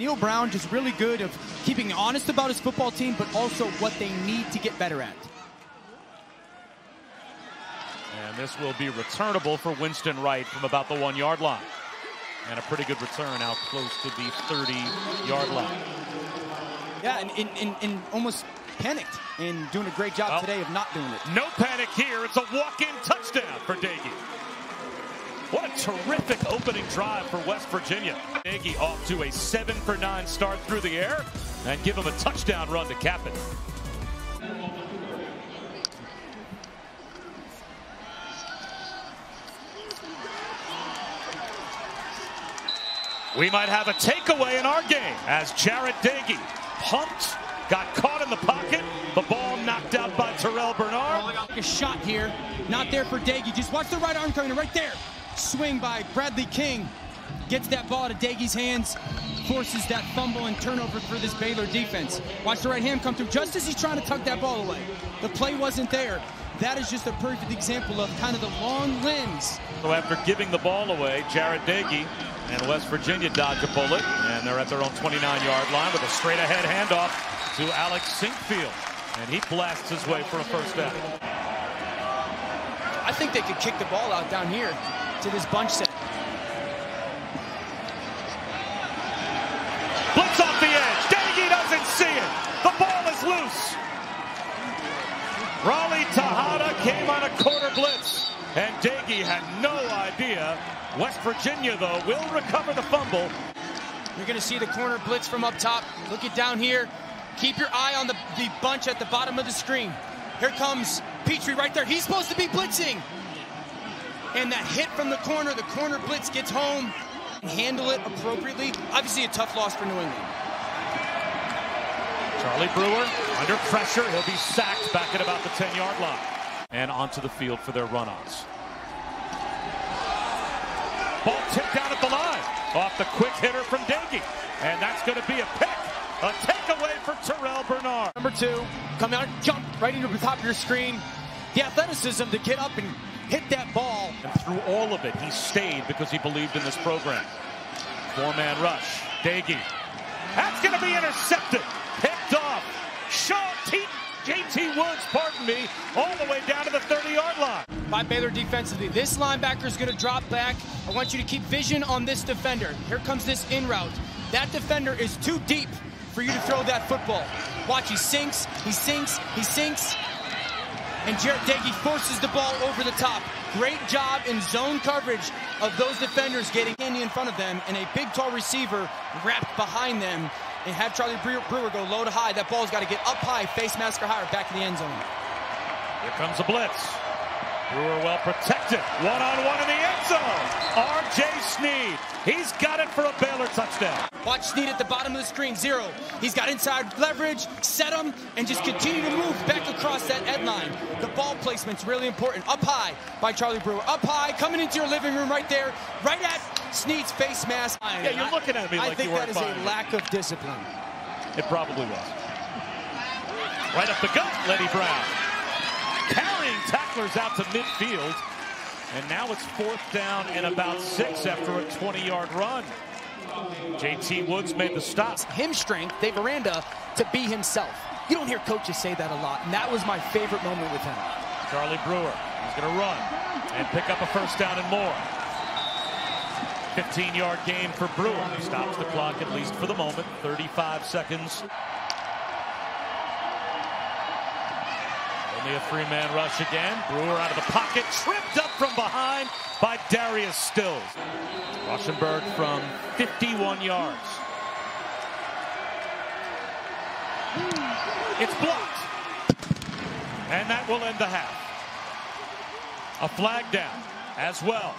Neal Brown just really good of keeping honest about his football team, but also what they need to get better at. And this will be returnable for Winston Wright from about the one yard line. And a pretty good return out close to the 30 yard line. Yeah, and, and, and, and almost panicked and doing a great job Oh. today of not doing it. No panic here. It's a walk-in touchdown for Doege. What a terrific opening drive for West Virginia. Doege off to a 7 for 9 start through the air and give him a touchdown run to cap it. We might have a takeaway in our game as Jarret Doege pumped, got caught in the pocket, the ball knocked out by Terrel Bernard. A shot here, not there for Doege. Just watch the right arm coming right there. Swing by Bradley King. Gets that ball to Doege's hands, forces that fumble and turnover for this Baylor defense. Watch the right hand come through just as he's trying to tuck that ball away. The play wasn't there. That is just a perfect example of kind of the long lens So after giving the ball away, Jarret Doege and West Virginia dodge a bullet, and they're at their own 29-yard line with a straight-ahead handoff to Alex Sinkfield, and he blasts his way for a first down. I think they could kick the ball out down here to this bunch set. Blitz off the edge. Doege doesn't see it. The ball is loose. Raleigh Texada came on a quarter blitz, and Doege had no idea. West Virginia, though, will recover the fumble. You're going to see the corner blitz from up top. Look it down here. Keep your eye on the, the bunch at the bottom of the screen. Here comes Petrie right there. He's supposed to be blitzing. And that hit from the corner, the corner blitz gets home. Handle it appropriately. Obviously a tough loss for New England. Charlie Brewer under pressure. He'll be sacked back at about the 10-yard line. And onto the field for their run-ons. Ball tipped down at the line. Off the quick hitter from Doege. And that's going to be a pick. A takeaway for Terrel Bernard. Number two, come out, jump right into the top of your screen. The athleticism to get up and hit that ball. And through all of it, he stayed because he believed in this program. Four-man rush. Doege. That's going to be intercepted. Picked off. Shaw T. JT Woods, pardon me, all the way down to the 30-yard line. by Baylor defensively. This linebacker is going to drop back. I want you to keep vision on this defender. Here comes this in route. That defender is too deep for you to throw that football. Watch, he sinks, he sinks, he sinks. And Jarret Doege forces the ball over the top. Great job in zone coverage of those defenders getting Andy in front of them and a big tall receiver wrapped behind them and have Charlie Brewer go low to high. That ball's got to get up high, face mask or higher, back to the end zone. Here comes the blitz. Brewer well protected. One-on-one in the end zone. R.J. Sneed. He's got it for a Baylor touchdown. Watch Sneed at the bottom of the screen, zero. He's got inside leverage, set him, and just continue to move back across that end line. The ball placement's really important. Up high by Charlie Brewer. Up high, coming into your living room right there, right at Sneed's face mask. Yeah, you're looking at me I like think you that weren't is buying a lack of discipline. It probably was. Right up the gut, Leddie Brown. Carrying tacklers out to midfield. And now it's fourth down and about six after a 20-yard run. JT Woods made the stop. Him strength, Dave Aranda, to be himself. You don't hear coaches say that a lot, and that was my favorite moment with him. Charlie Brewer. He's going to run and pick up a first down and more. 15-yard game for Brewer. He stops the clock, at least for the moment. 35 seconds. Only a three-man rush again. Brewer out of the pocket, tripped up from behind by Darius Stills. Rauschenberg from 51 yards. It's blocked. And that will end the half. A flag down as well.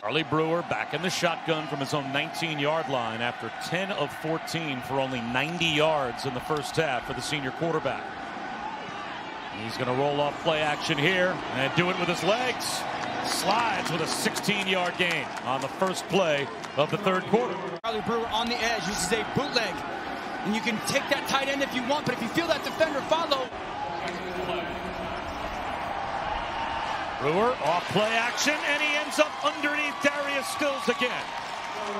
Charlie Brewer back in the shotgun from his own 19-yard line after 10 of 14 for only 90 yards in the first half for the senior quarterback. He's going to roll off play action here and do it with his legs. Slides with a 16-yard gain on the first play of the third quarter. Charlie Brewer on the edge uses a bootleg. And you can take that tight end if you want, but if you feel that defender follow, Brewer off play action, and he ends up underneath Darius Stills again.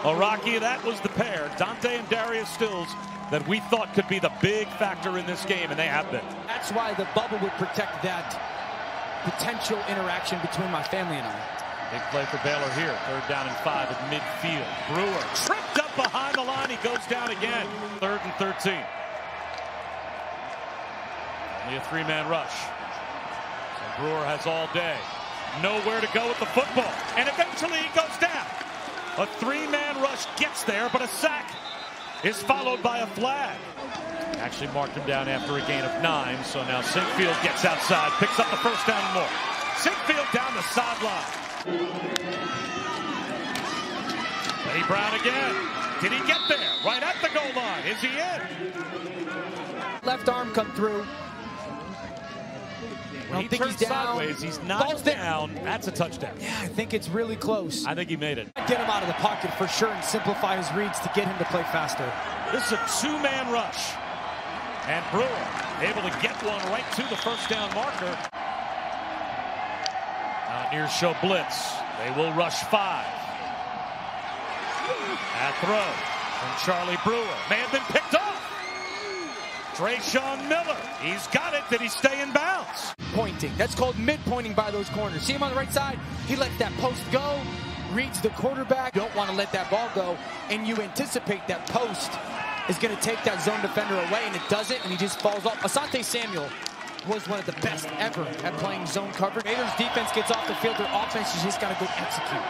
Rocky, that was the pair, Dante and Darius Stills, that we thought could be the big factor in this game, and they have been. That's why the bubble would protect that potential interaction between my family and I. Big play for Baylor here. Third down and five at midfield. Brewer tripped up behind the line. He goes down again. Third and 13. Only a three-man rush. So Brewer has all day. Nowhere to go with the football. And eventually he goes down. A three-man rush gets there, but a sack is followed by a flag. Actually marked him down after a gain of nine. So now Sinkfield gets outside, picks up the first down and more. Sinkfield down the sideline. Leddie Brown again. Did he get there? Right at the goal line. Is he in? Left arm come through. When I he think turns he's down. sideways, he's not Ball's down. That's a touchdown. Yeah, I think it's really close. I think he made it. Get him out of the pocket for sure and simplify his reads to get him to play faster. This is a two-man rush. And Brewer able to get one right to the first down marker. Mountaineers show blitz. They will rush five. At throw from Charlie Brewer. May have been picked off. Dreshun Miller. He's got it. Did he stay in bounds? Pointing. That's called mid-pointing by those corners. See him on the right side? He lets that post go, reads the quarterback. Don't want to let that ball go, and you anticipate that post is going to take that zone defender away, and it doesn't, and he just falls off. Asante Samuel was one of the best ever at playing zone coverage. Raiders defense gets off the field. Their offense is just got to go execute.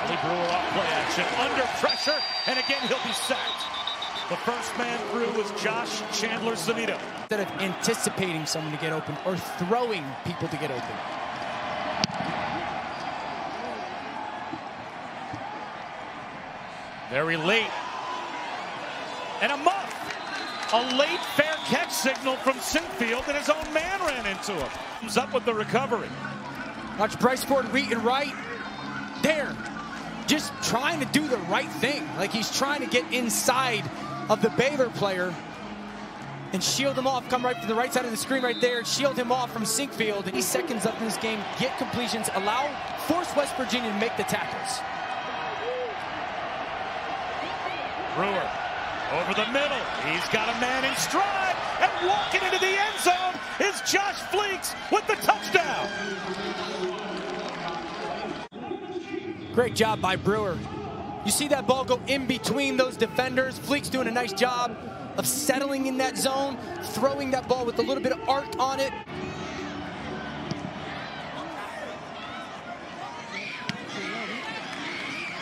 Charlie Brewer off play action. Under pressure. And again, he'll be sacked. The first man through was Josh Chandler Semedo. Instead of anticipating someone to get open or throwing people to get open. Very late. And a muff. A late fair catch signal from Sinkfield, and his own man ran into him. Comes up with the recovery. Watch Bryce Ford Wheaton right there. Just trying to do the right thing. Like he's trying to get inside of the Baylor player and shield him off. Come right from the right side of the screen right there. Shield him off from Sinkfield. And he's seconds up in this game. Get completions. Allow, force West Virginia to make the tackles. Brewer over the middle. He's got a man in stride. And walking into the end zone is Josh Fleeks with the touchdown. Great job by Brewer. You see that ball go in between those defenders. Fleek's doing a nice job of settling in that zone, throwing that ball with a little bit of arc on it.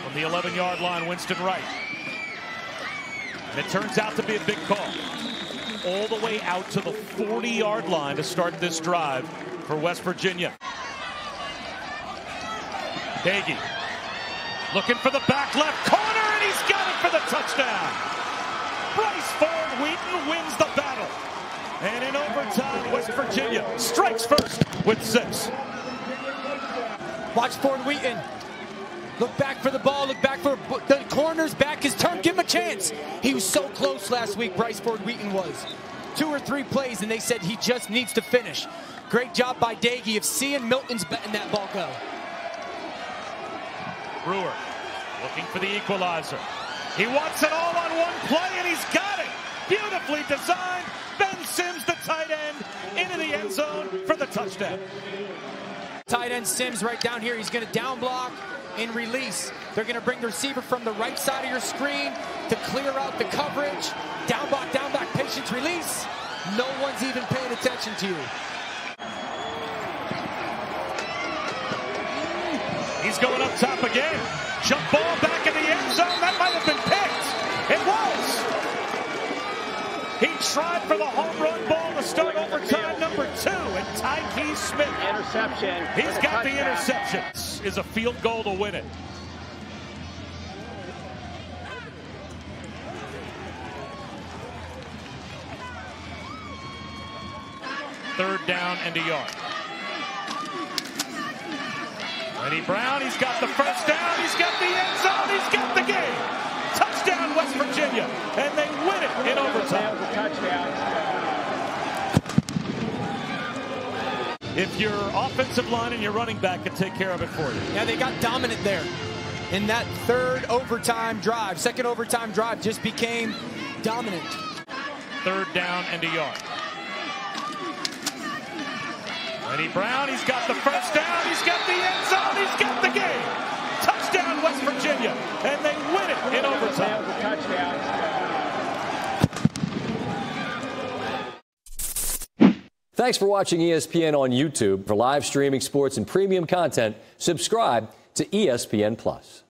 From the 11-yard line, Winston Wright. And it turns out to be a big call. All the way out to the 40-yard line to start this drive for West Virginia. Doege looking for the back left corner, and he's got it for the touchdown. Bryce Ford Wheaton wins the battle. And in overtime, West Virginia strikes first with six. Watch Ford Wheaton. Look back for the ball. Look back for the corners. Back his turn. Give him a chance. He was so close last week, Bryce Ford Wheaton was. Two or three plays, and they said he just needs to finish. Great job by Doege of seeing Milton's betting that ball go. Brewer looking for the equalizer. He wants it all on one play, and he's got it. Beautifully designed. Ben Sims, the tight end, into the end zone for the touchdown. Tight end Sims right down here. He's going to down block and release. They're going to bring the receiver from the right side of your screen to clear out the coverage. Down block, down back, patience, release. No one's even paying attention to you. He's going up top again. Jump ball back in the end zone. That might have been picked. It was. He tried for the home run ball to start overtime number two, and Tykee Smith. Interception. He's got the interception. Is a field goal to win it. Third down and a yard. Leddie Brown, he's got the first down, he's got the end zone, he's got the game. Touchdown, West Virginia, and they win it in overtime. If your offensive line and your running back can take care of it for you. Yeah, they got dominant there. in that third overtime drive, second overtime drive, just became dominant. Third down and a yard. Leddie Brown, he's got the first down, he's got the end zone, he's got the game. Touchdown, West Virginia, and they win it in overtime. Thanks for watching ESPN on YouTube. For live streaming sports and premium content, subscribe to ESPN Plus.